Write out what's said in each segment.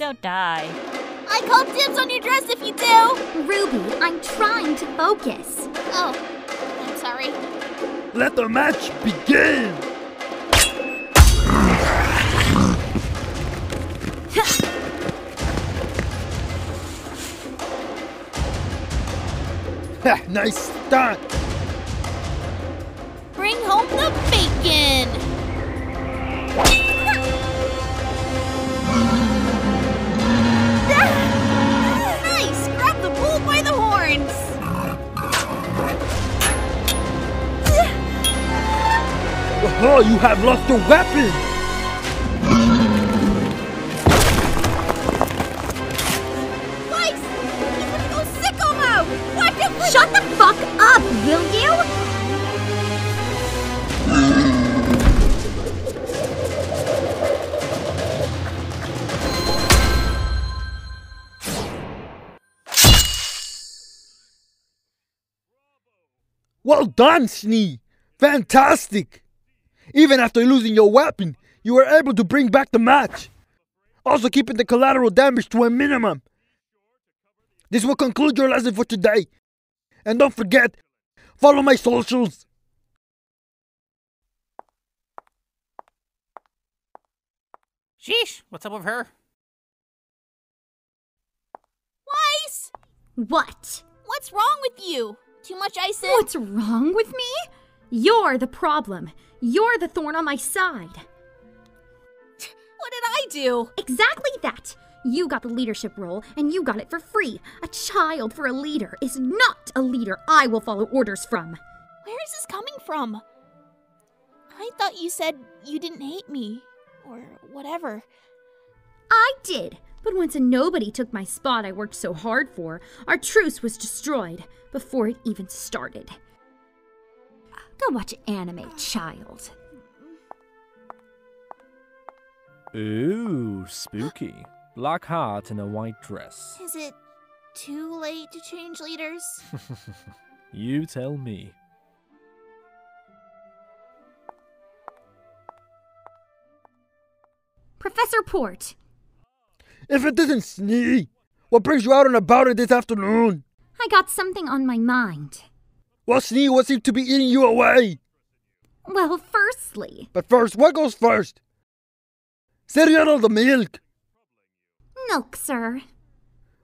Go die. I call dibs on your dress if you do. Ruby, I'm trying to focus. Oh, I'm sorry. Let the match begin! Ha, nice start! Bring home the bacon. You have lost your weapon! Twice. He's gonna go sicko mode. Watch him. Shut the fuck up, will you? Well done, Schnee! Fantastic! Even after losing your weapon, you were able to bring back the match. Also keeping the collateral damage to a minimum. This will conclude your lesson for today. And don't forget, follow my socials. Sheesh, what's up with her? Weiss. What? What's wrong with you? Too much ice in? What's wrong with me? You're the problem. You're the thorn on my side. What did I do? Exactly that. You got the leadership role, and you got it for free. A child for a leader is not a leader I will follow orders from. Where is this coming from? I thought you said you didn't hate me. Or whatever. I did, but once a nobody took my spot I worked so hard for, our truce was destroyed before it even started. Go watch anime, child. Ooh, spooky. Black hat and a white dress. Is it too late to change leaders? You tell me. Professor Port, If it isn't Schnee, what brings you out and about it this afternoon? I got something on my mind. Well, Schnee, what seems to be eating you away? Well, firstly, But first, what goes first? Cereal or the milk? milk, sir.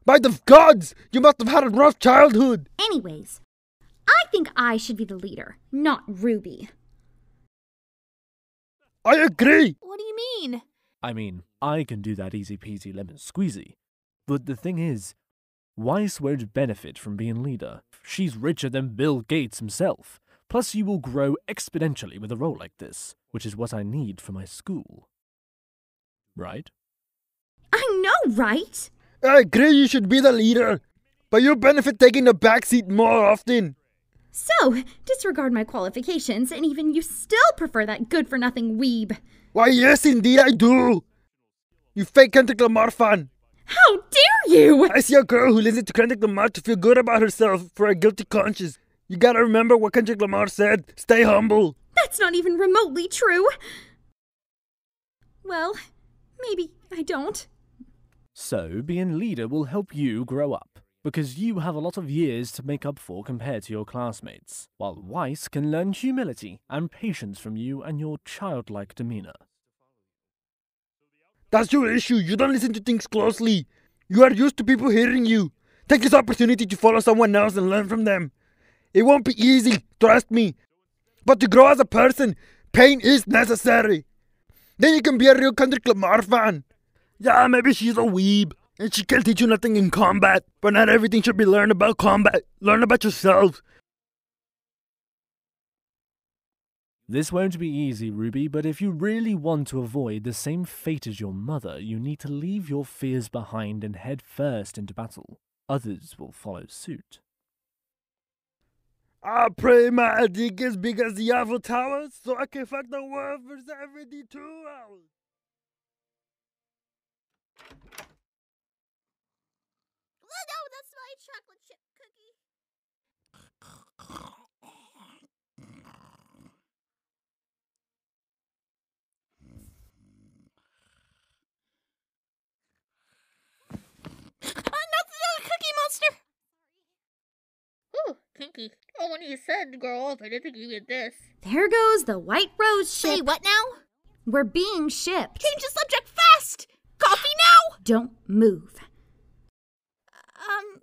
By the gods, you must have had a rough childhood. Anyways, I think I should be the leader, not Ruby. I agree. what do you mean? I mean, I can do that easy peasy lemon squeezy. But the thing is, Weiss won't benefit from being leader. She's richer than Bill Gates himself. Plus, you will grow exponentially with a role like this, which is what I need for my school. Right? I know, right? I agree you should be the leader. But you benefit taking the back seat more often. So, disregard my qualifications, and even you still prefer that good for nothing weeb. Why, yes, indeed I do. You fake Kendrick Lamar fan. How dare you! I see a girl who listens to Kendrick Lamar to feel good about herself for a guilty conscience. You gotta remember what Kendrick Lamar said. Stay humble. That's not even remotely true. Well, maybe I don't. So, being leader will help you grow up, because you have a lot of years to make up for compared to your classmates, while Weiss can learn humility and patience from you and your childlike demeanor. That's your issue. You don't listen to things closely. You are used to people hearing you. Take this opportunity to follow someone else and learn from them. It won't be easy, trust me. But to grow as a person, pain is necessary. Then you can be a real Kendrick Lamar fan. Yeah, maybe she's a weeb, and she can teach you nothing in combat, but not everything should be learned about combat. Learn about yourself. This won't be easy, Ruby, but if you really want to avoid the same fate as your mother, you need to leave your fears behind and head first into battle. Others will follow suit. I pray my dick is big as the Eiffel Tower so I can fuck the world for 72 hours. Oh, no, that's my chocolate chip cookie. Lucky. Oh, when you said to grow up, I didn't think you meant this. There goes the White Rose ship. Say ship. what now? We're being shipped. Change the subject fast! Coffee now! Don't move. Um.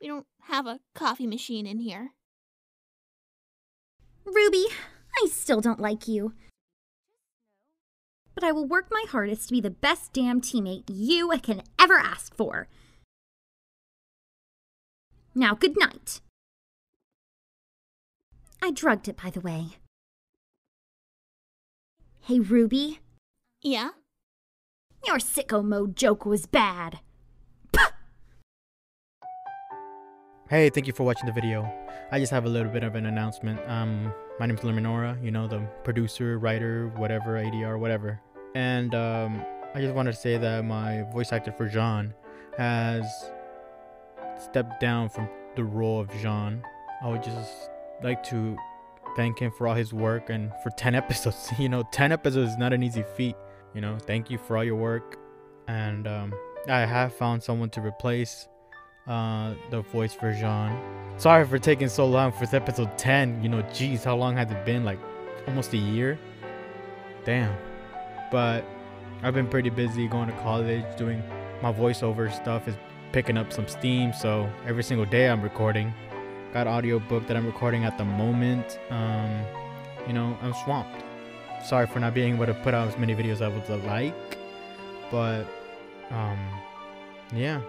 We don't have a coffee machine in here. Ruby, I still don't like you. But I will work my hardest to be the best damn teammate you can ever ask for. Now, good night. I drugged it, by the way. Hey, Ruby, Yeah? your sicko mode joke was bad. Hey, thank you for watching the video. I just have a little bit of an announcement. Um, my name is LerminAura, you know, the producer, writer, whatever, ADR, whatever. And um, I just wanted to say that my voice actor for Jaune has stepped down from the role of Jaune. I would just like to thank him for all his work and for 10 episodes. You know, 10 episodes is not an easy feat. You know, thank you for all your work. And um, I have found someone to replace uh, the voice for Jaune. Sorry for taking so long for episode 10. You know, geez, how long has it been? Like almost a year? Damn. But I've been pretty busy going to college, doing my voiceover stuff picking up some steam. So every single day I'm recording. Got audio book that I'm recording at the moment. Um, you know, I'm swamped. Sorry for not being able to put out as many videos as I would like. But um, yeah.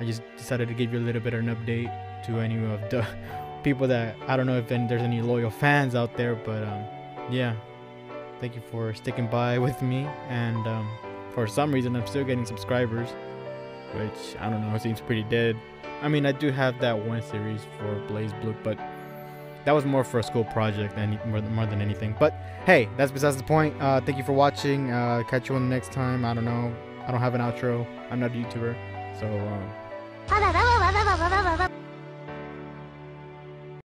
I just decided to give you a little bit of an update to any of the people that I don't know if there's any loyal fans out there, but um, yeah, thank you for sticking by with me. And um, for some reason, I'm still getting subscribers, which I don't know, seems pretty dead. I mean, I do have that one series for BlazBlue, but that was more for a school project than more, more than anything. But hey, that's besides the point. Uh, thank you for watching. Uh, catch you on the next time. I don't know. I don't have an outro. I'm not a YouTuber, so. Um...